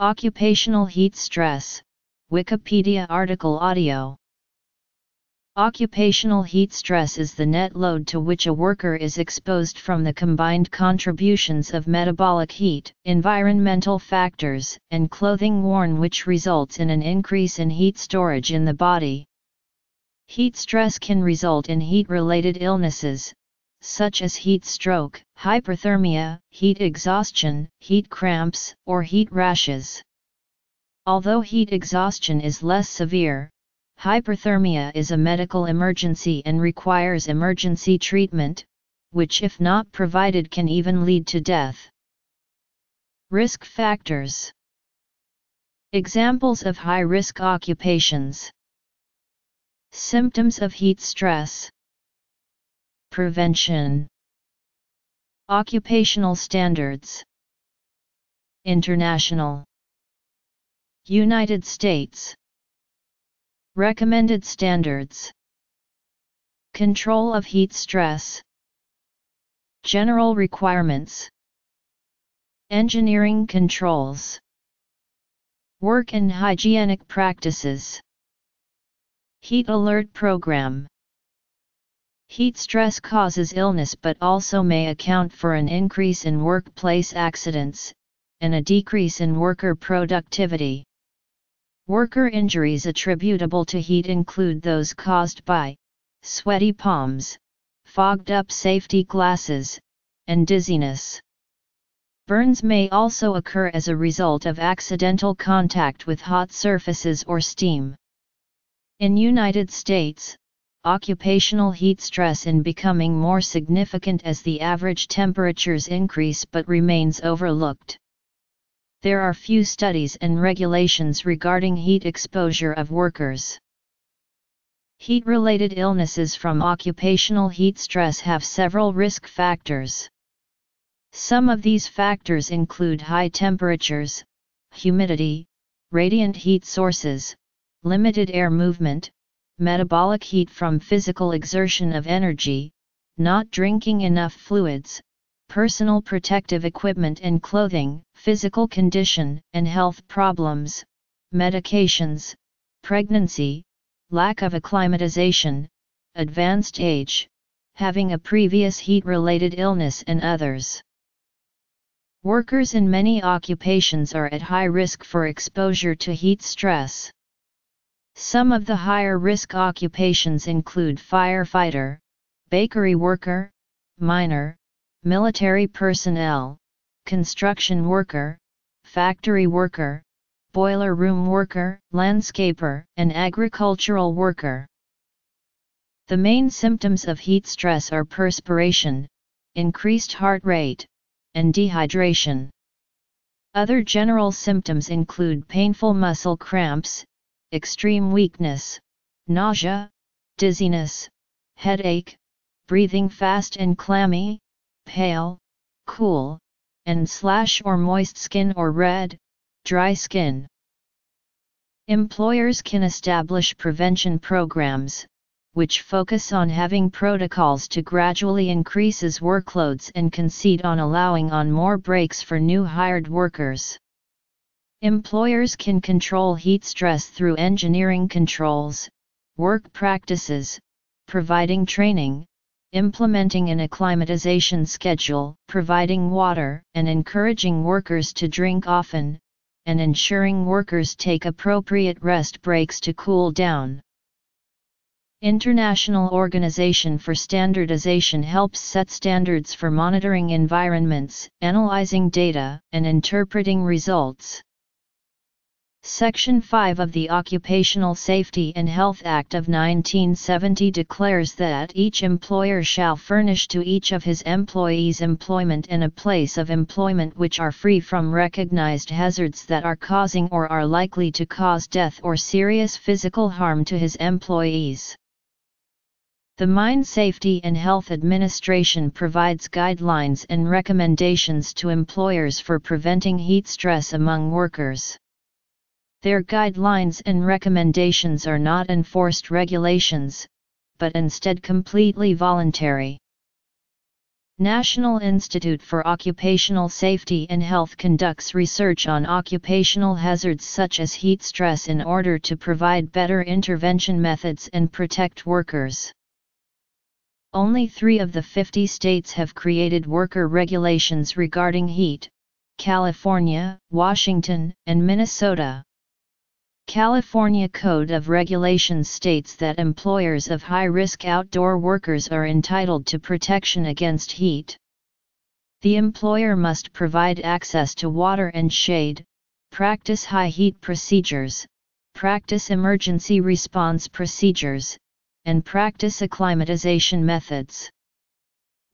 Occupational heat stress, Wikipedia article audio. Occupational heat stress is the net load to which a worker is exposed from the combined contributions of metabolic heat, environmental factors, and clothing worn which results in an increase in heat storage in the body. Heat stress can result in heat-related illnesses, such as heat stroke, hyperthermia, heat exhaustion, heat cramps, or heat rashes. Although heat exhaustion is less severe, hyperthermia is a medical emergency and requires emergency treatment, which if not provided can even lead to death. Risk factors Examples of high-risk occupations Symptoms of heat stress Prevention. Occupational standards. International. United States. Recommended standards. Control of heat stress. General requirements. Engineering controls. Work and hygienic practices. Heat Alert Program Heat stress causes illness but also may account for an increase in workplace accidents, and a decrease in worker productivity. Worker injuries attributable to heat include those caused by sweaty palms, fogged up safety glasses, and dizziness. Burns may also occur as a result of accidental contact with hot surfaces or steam. In United States, occupational heat stress in becoming more significant as the average temperatures increase but remains overlooked. There are few studies and regulations regarding heat exposure of workers. Heat-related illnesses from occupational heat stress have several risk factors. Some of these factors include high temperatures, humidity, radiant heat sources, limited air movement, metabolic heat from physical exertion of energy, not drinking enough fluids, personal protective equipment and clothing, physical condition and health problems, medications, pregnancy, lack of acclimatization, advanced age, having a previous heat-related illness and others. Workers in many occupations are at high risk for exposure to heat stress. Some of the higher risk occupations include firefighter, bakery worker, miner, military personnel, construction worker, factory worker, boiler room worker, landscaper, and agricultural worker. The main symptoms of heat stress are perspiration, increased heart rate, and dehydration. Other general symptoms include painful muscle cramps, extreme weakness, nausea, dizziness, headache, breathing fast and clammy, pale, cool, and slash or moist skin or red, dry skin. Employers can establish prevention programs, which focus on having protocols to gradually increases workloads and concede on allowing on more breaks for new hired workers. Employers can control heat stress through engineering controls, work practices, providing training, implementing an acclimatization schedule, providing water, and encouraging workers to drink often, and ensuring workers take appropriate rest breaks to cool down. International Organization for Standardization helps set standards for monitoring environments, analyzing data, and interpreting results. Section 5 of the Occupational Safety and Health Act of 1970 declares that each employer shall furnish to each of his employees employment and a place of employment which are free from recognized hazards that are causing or are likely to cause death or serious physical harm to his employees. The Mine Safety and Health Administration provides guidelines and recommendations to employers for preventing heat stress among workers. Their guidelines and recommendations are not enforced regulations, but instead completely voluntary. National Institute for Occupational Safety and Health conducts research on occupational hazards such as heat stress in order to provide better intervention methods and protect workers. Only three of the 50 states have created worker regulations regarding heat California, Washington, and Minnesota. California Code of Regulations states that employers of high-risk outdoor workers are entitled to protection against heat. The employer must provide access to water and shade, practice high heat procedures, practice emergency response procedures, and practice acclimatization methods.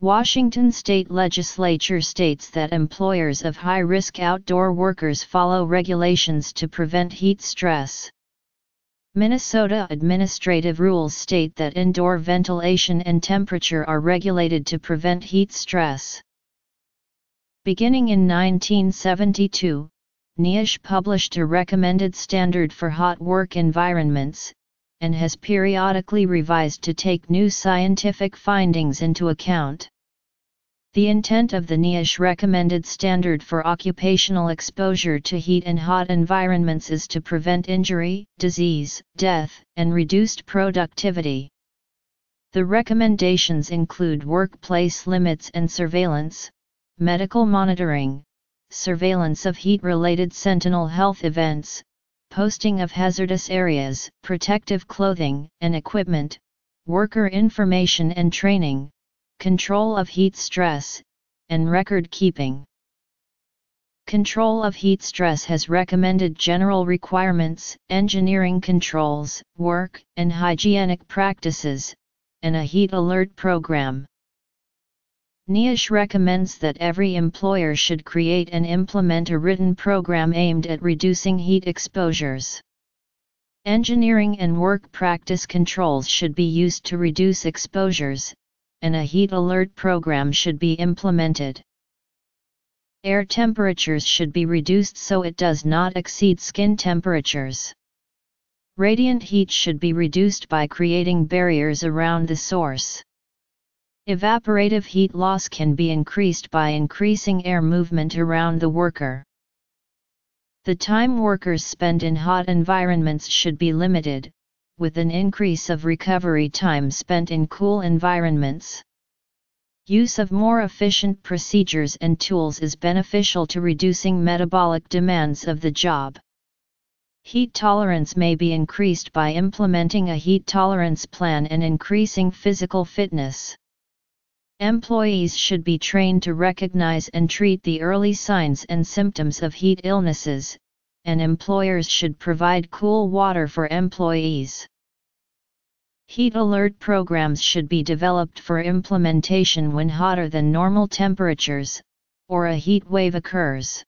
Washington state legislature states that employers of high-risk outdoor workers follow regulations to prevent heat stress. Minnesota administrative rules state that indoor ventilation and temperature are regulated to prevent heat stress. Beginning in 1972, NIOSH published a recommended standard for hot work environments, and has periodically revised to take new scientific findings into account. The intent of the NIOSH recommended standard for occupational exposure to heat and hot environments is to prevent injury, disease, death, and reduced productivity. The recommendations include workplace limits and surveillance, medical monitoring, surveillance of heat-related sentinel health events, posting of hazardous areas, protective clothing and equipment, worker information and training, control of heat stress, and record keeping. Control of heat stress has recommended general requirements, engineering controls, work and hygienic practices, and a heat alert program. NIOSH recommends that every employer should create and implement a written program aimed at reducing heat exposures. Engineering and work practice controls should be used to reduce exposures, and a heat alert program should be implemented. Air temperatures should be reduced so it does not exceed skin temperatures. Radiant heat should be reduced by creating barriers around the source. Evaporative heat loss can be increased by increasing air movement around the worker. The time workers spend in hot environments should be limited, with an increase of recovery time spent in cool environments. Use of more efficient procedures and tools is beneficial to reducing metabolic demands of the job. Heat tolerance may be increased by implementing a heat tolerance plan and increasing physical fitness. Employees should be trained to recognize and treat the early signs and symptoms of heat illnesses, and employers should provide cool water for employees. Heat alert programs should be developed for implementation when hotter than normal temperatures, or a heat wave occurs.